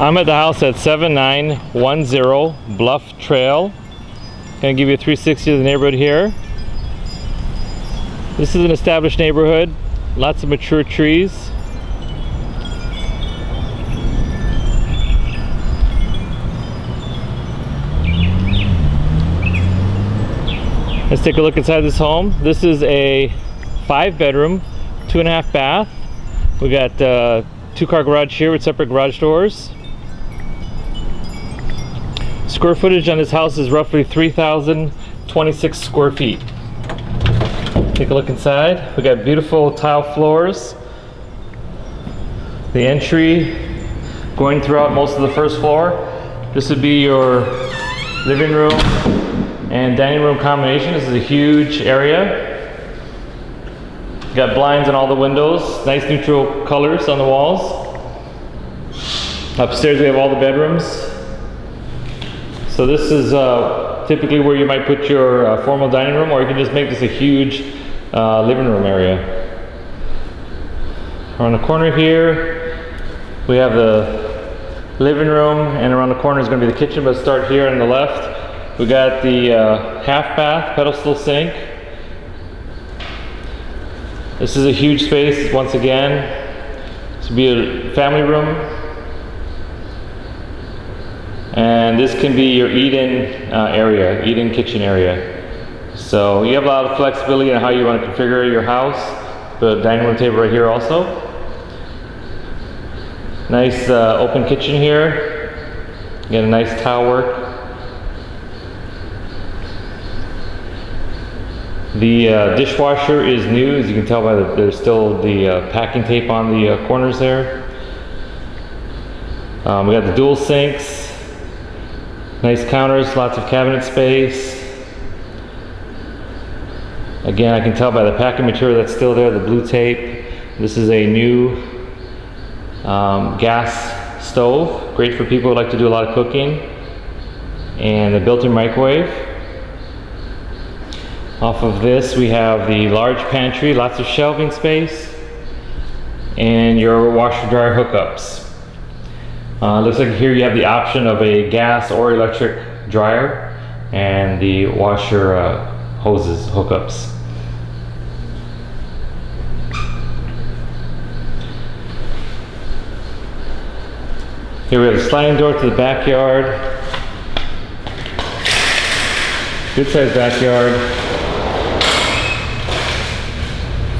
I'm at the house at 7910 Bluff Trail. Gonna give you a 360 of the neighborhood here. This is an established neighborhood, lots of mature trees. Let's take a look inside this home. This is a five bedroom, two and a half bath. We got uh, two car garage here with separate garage doors. Square footage on this house is roughly 3,026 square feet. Take a look inside. We got beautiful tile floors. The entry going throughout most of the first floor. This would be your living room and dining room combination. This is a huge area. Got blinds on all the windows, nice neutral colors on the walls. Upstairs we have all the bedrooms. So this is uh, typically where you might put your uh, formal dining room or you can just make this a huge uh, living room area. Around the corner here, we have the living room and around the corner is going to be the kitchen, but start here on the left. We got the uh, half bath, pedestal sink. This is a huge space once again. This would be a family room. And this can be your eat-in uh, area, eat-in kitchen area. So you have a lot of flexibility on how you want to configure your house. The dining room table right here also. Nice uh, open kitchen here. Get a nice tile work. The uh, dishwasher is new, as you can tell by the, there's still the uh, packing tape on the uh, corners there. Um, we got the dual sinks, nice counters, lots of cabinet space. Again, I can tell by the packing material that's still there, the blue tape. This is a new um, gas stove, great for people who like to do a lot of cooking. And the built-in microwave. Off of this, we have the large pantry, lots of shelving space, and your washer dryer hookups. Uh, looks like here you have the option of a gas or electric dryer and the washer uh, hoses hookups. Here we have a sliding door to the backyard. Good sized backyard.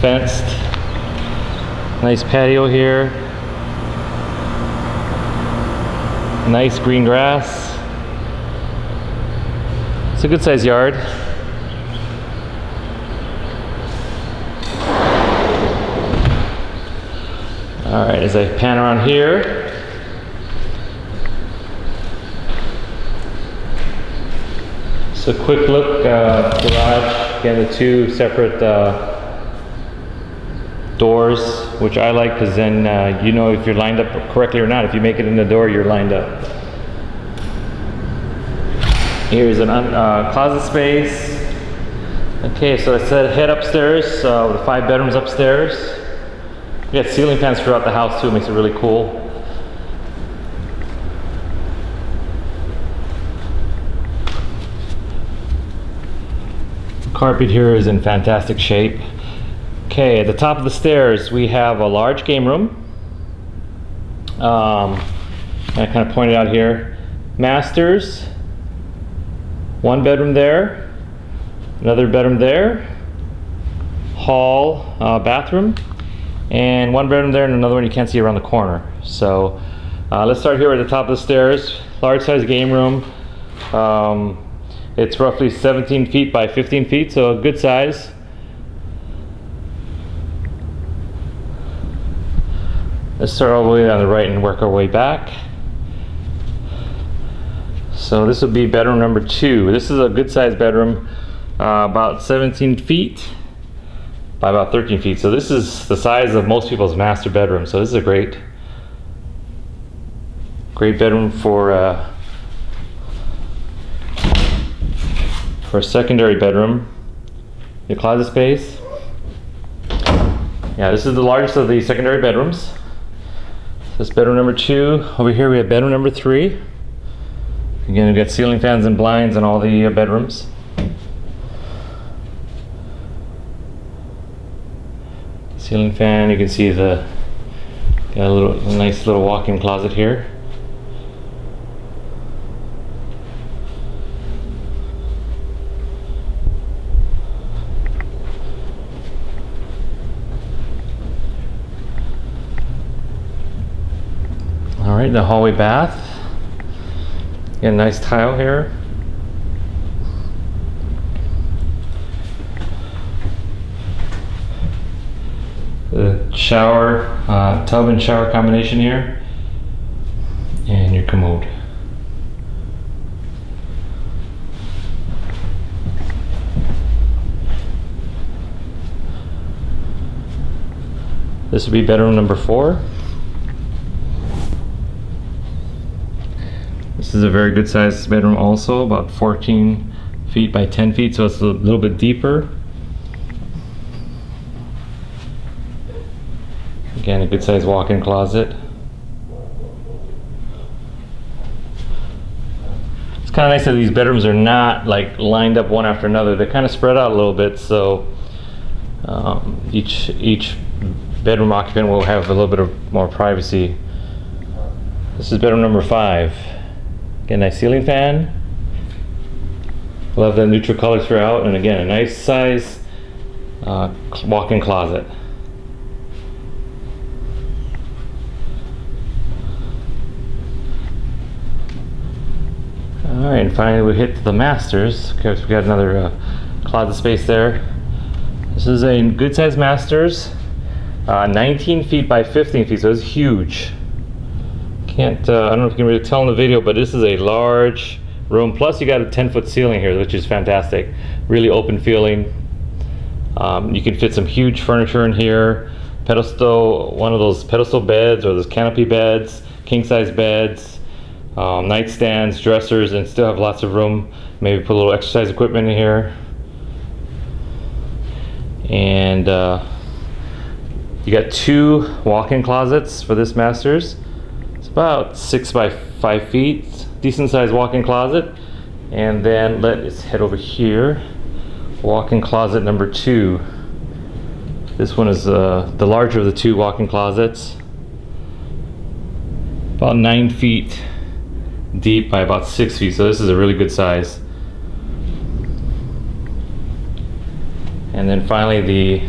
Fenced. Nice patio here. Nice green grass. It's a good sized yard. All right, as I pan around here, So quick look, uh, garage, again the two separate uh, doors, which I like because then uh, you know if you're lined up correctly or not. If you make it in the door, you're lined up. Here's an uh, closet space. Okay, so I said head upstairs, uh, the five bedrooms upstairs. We got ceiling fans throughout the house too, it makes it really cool. Carpet here is in fantastic shape. Okay, at the top of the stairs, we have a large game room. Um, I kind of pointed out here. Masters, one bedroom there, another bedroom there, hall, uh, bathroom, and one bedroom there and another one you can't see around the corner. So uh, let's start here at the top of the stairs. Large size game room. Um, it's roughly 17 feet by 15 feet, so a good size. Let's start all the way on the right and work our way back. So this would be bedroom number two. This is a good sized bedroom, uh, about 17 feet by about 13 feet. So this is the size of most people's master bedroom. So this is a great, great bedroom for uh, For a secondary bedroom, your closet space. Yeah, this is the largest of the secondary bedrooms. That's bedroom number two. Over here we have bedroom number three. Again, we've got ceiling fans and blinds in all the uh, bedrooms. Ceiling fan, you can see the got a little a nice little walk-in closet here. Right, the hallway bath. Got a nice tile here. The shower, uh, tub and shower combination here. And your commode. This would be bedroom number four. This is a very good sized bedroom also, about 14 feet by 10 feet, so it's a little bit deeper. Again, a good sized walk-in closet. It's kind of nice that these bedrooms are not like lined up one after another. They're kind of spread out a little bit, so um, each each bedroom occupant will have a little bit of more privacy. This is bedroom number five. Again, nice ceiling fan. Love the neutral colors throughout, and again, a nice size uh, walk-in closet. All right, and finally we hit the masters. Okay, we got another uh, closet space there. This is a good size masters, uh, 19 feet by 15 feet, so it's huge. Can't, uh, I don't know if you can really tell in the video, but this is a large room. Plus you got a 10 foot ceiling here, which is fantastic. Really open feeling. Um, you can fit some huge furniture in here. Pedestal, one of those pedestal beds or those canopy beds, king size beds um, nightstands, dressers, and still have lots of room. Maybe put a little exercise equipment in here. And uh, you got two walk-in closets for this Masters. It's about six by five feet, decent sized walk-in closet. And then let's head over here. Walk-in closet number two. This one is uh, the larger of the two walk-in closets. About nine feet deep by about six feet, so this is a really good size. And then finally the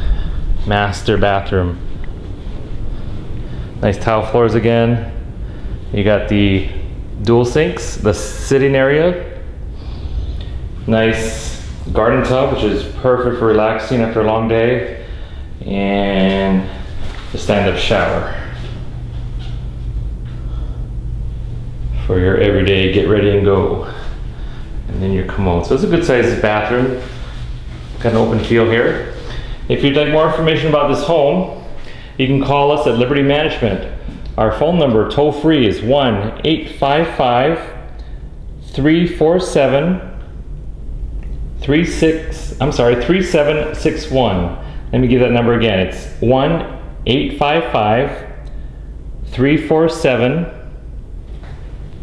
master bathroom. Nice tile floors again. You got the dual sinks, the sitting area. Nice garden tub, which is perfect for relaxing after a long day. And the stand-up shower. for your everyday get ready and go. And then your commode. So it's a good sized bathroom. Got an open feel here. If you'd like more information about this home, you can call us at Liberty Management. Our phone number toll free is 1 855 347 36 I'm sorry 3761. Let me give that number again. It's 1 855 347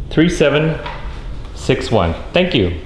3761. Thank you.